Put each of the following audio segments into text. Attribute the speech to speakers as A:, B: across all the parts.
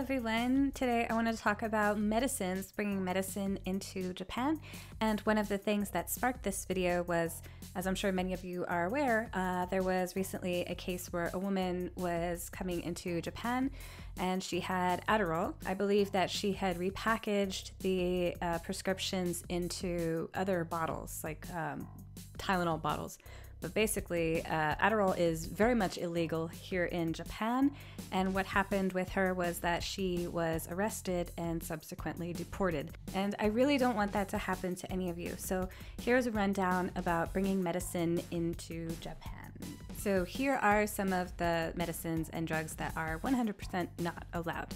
A: everyone. Today I want to talk about medicines, bringing medicine into Japan. And one of the things that sparked this video was, as I'm sure many of you are aware, uh, there was recently a case where a woman was coming into Japan and she had Adderall. I believe that she had repackaged the uh, prescriptions into other bottles, like um, Tylenol bottles. But basically, uh, Adderall is very much illegal here in Japan. And what happened with her was that she was arrested and subsequently deported. And I really don't want that to happen to any of you. So here's a rundown about bringing medicine into Japan. So here are some of the medicines and drugs that are 100% not allowed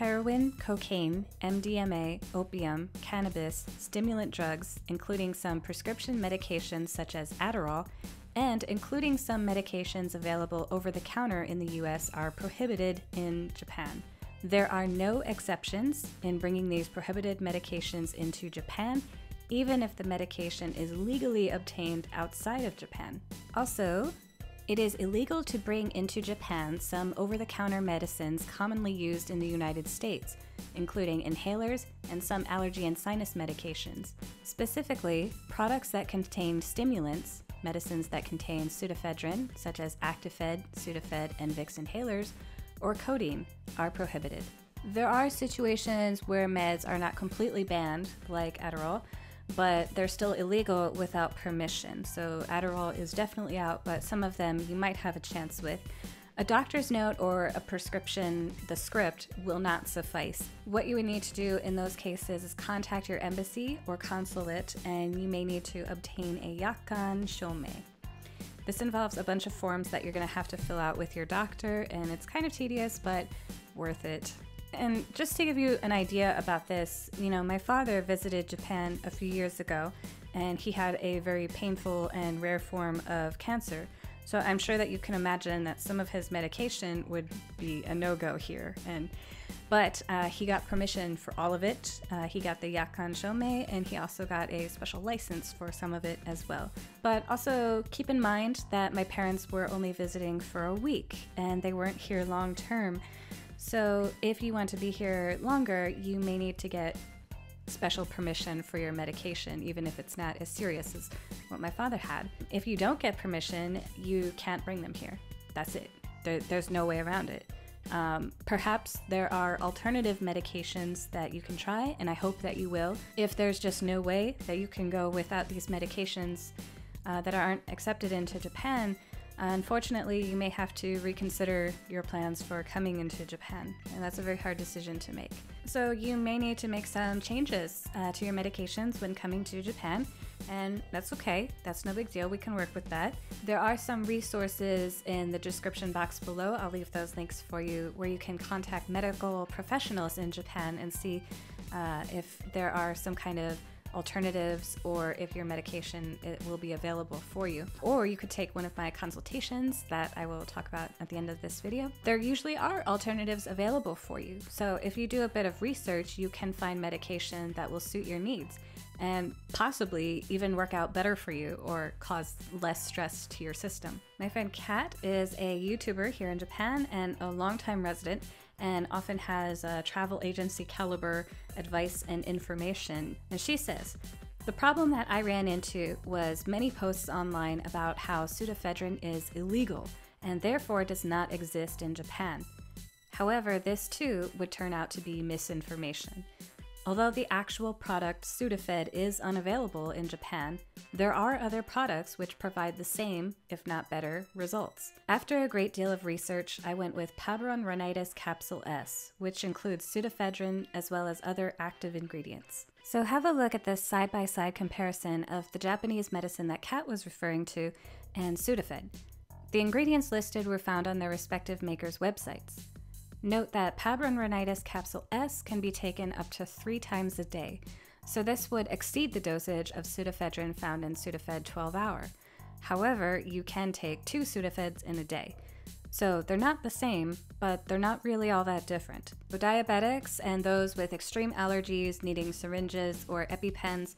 A: heroin, cocaine, MDMA, opium, cannabis, stimulant drugs, including some prescription medications such as Adderall, and including some medications available over the counter in the US are prohibited in Japan. There are no exceptions in bringing these prohibited medications into Japan, even if the medication is legally obtained outside of Japan. Also, it is illegal to bring into Japan some over the counter medicines commonly used in the United States, including inhalers and some allergy and sinus medications. Specifically, products that contain stimulants, medicines that contain pseudoephedrine, such as Actifed, Sudafed, and Vicks inhalers, or codeine, are prohibited. There are situations where meds are not completely banned, like Adderall, but they're still illegal without permission. So Adderall is definitely out, but some of them you might have a chance with. A doctor's note or a prescription, the script, will not suffice. What you would need to do in those cases is contact your embassy or consulate, and you may need to obtain a Yakkan Shomei. This involves a bunch of forms that you're going to have to fill out with your doctor, and it's kind of tedious, but worth it. And just to give you an idea about this, you know, my father visited Japan a few years ago and he had a very painful and rare form of cancer. So I'm sure that you can imagine that some of his medication would be a no go here. And but uh, he got permission for all of it. Uh, he got the Yakkan Shomei, and he also got a special license for some of it as well. But also keep in mind that my parents were only visiting for a week, and they weren't here long term. So, if you want to be here longer, you may need to get special permission for your medication, even if it's not as serious as what my father had. If you don't get permission, you can't bring them here. That's it. There, there's no way around it. Um, perhaps there are alternative medications that you can try, and I hope that you will. If there's just no way that you can go without these medications uh, that aren't accepted into Japan, Unfortunately, you may have to reconsider your plans for coming into Japan, and that's a very hard decision to make. So, you may need to make some changes uh, to your medications when coming to Japan, and that's okay. That's no big deal. We can work with that. There are some resources in the description box below. I'll leave those links for you where you can contact medical professionals in Japan and see uh, if there are some kind of alternatives or if your medication it will be available for you. Or you could take one of my consultations that I will talk about at the end of this video. There usually are alternatives available for you. So if you do a bit of research, you can find medication that will suit your needs and possibly even work out better for you or cause less stress to your system. My friend Kat is a YouTuber here in Japan and a longtime resident and often has a travel agency caliber advice and information. And she says, the problem that I ran into was many posts online about how pseudoephedrine is illegal and therefore does not exist in Japan. However, this too would turn out to be misinformation. Although the actual product Sudafed is unavailable in Japan, there are other products which provide the same, if not better, results. After a great deal of research, I went with Pabron Rhinitis Capsule S, which includes pseudoephedrine as well as other active ingredients. So have a look at this side-by-side comparison of the Japanese medicine that Kat was referring to and Sudafed. The ingredients listed were found on their respective makers' websites. Note that Rhinitis Capsule S can be taken up to three times a day, so this would exceed the dosage of pseudoephedrine found in Sudafed 12 hour. However, you can take two Sudafeds in a day. So they're not the same, but they're not really all that different. For diabetics and those with extreme allergies needing syringes or EpiPens,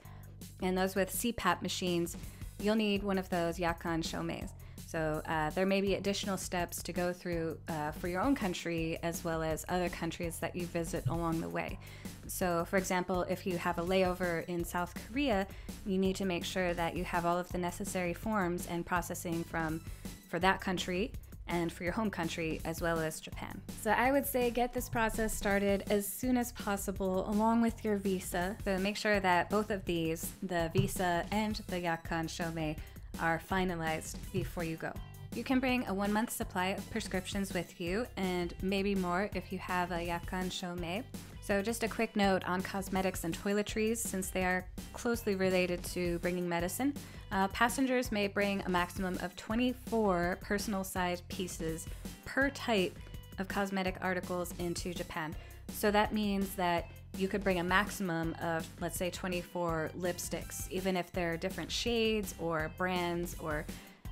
A: and those with CPAP machines, you'll need one of those Yakkan Shomeis. So uh, there may be additional steps to go through uh, for your own country as well as other countries that you visit along the way. So, for example, if you have a layover in South Korea, you need to make sure that you have all of the necessary forms and processing from for that country and for your home country as well as Japan. So I would say get this process started as soon as possible along with your visa. So make sure that both of these, the visa and the Yakkan Shomei, are finalized before you go. You can bring a one month supply of prescriptions with you and maybe more if you have a Yakkan Shomei. So, just a quick note on cosmetics and toiletries, since they are closely related to bringing medicine. Uh, passengers may bring a maximum of 24 personal sized pieces per type of cosmetic articles into Japan. So that means that you could bring a maximum of, let's say, 24 lipsticks, even if they're different shades or brands or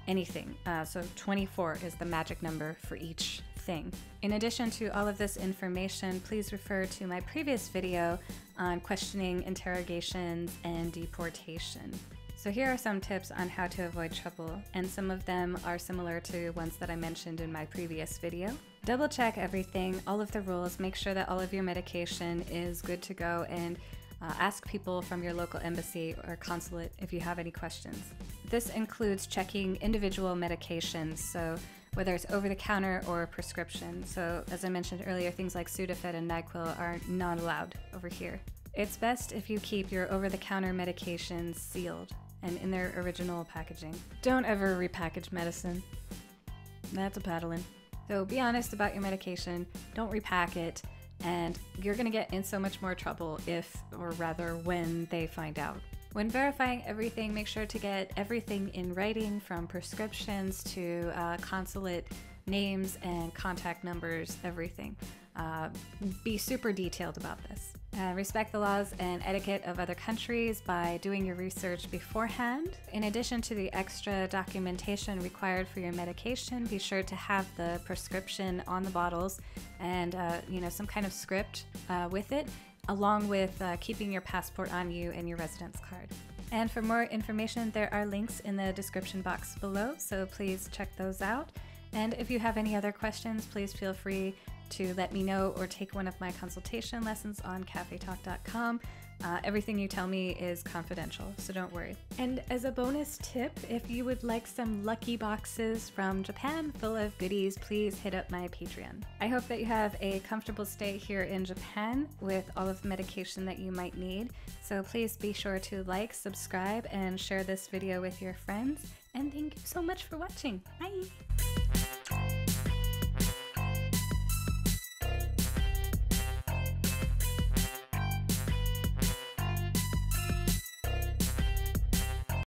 A: anything. Uh, so 24 is the magic number for each thing. In addition to all of this information, please refer to my previous video on questioning, interrogations, and deportation. So here are some tips on how to avoid trouble, and some of them are similar to ones that I mentioned in my previous video. Double check everything, all of the rules, make sure that all of your medication is good to go, and uh, ask people from your local embassy or consulate if you have any questions. This includes checking individual medications, so whether it's over the counter or prescription. So, as I mentioned earlier, things like Sudafed and NyQuil are not allowed over here. It's best if you keep your over the counter medications sealed and in their original packaging. Don't ever repackage medicine. That's a paddling. So be honest about your medication, don't repack it, and you're gonna get in so much more trouble if, or rather, when they find out. When verifying everything, make sure to get everything in writing from prescriptions to uh, consulate names and contact numbers, everything. Uh, be super detailed about this. Uh, respect the laws and etiquette of other countries by doing your research beforehand. In addition to the extra documentation required for your medication, be sure to have the prescription on the bottles and uh, you know some kind of script uh, with it, along with uh, keeping your passport on you and your residence card. And for more information, there are links in the description box below, so please check those out. And if you have any other questions, please feel free to let me know or take one of my consultation lessons on cafetalk.com. Uh, everything you tell me is confidential, so don't worry. And as a bonus tip, if you would like some lucky boxes from Japan full of goodies, please hit up my Patreon. I hope that you have a comfortable stay here in Japan with all of the medication that you might need. So please be sure to like, subscribe, and share this video with your friends. And thank you so much for watching. Bye!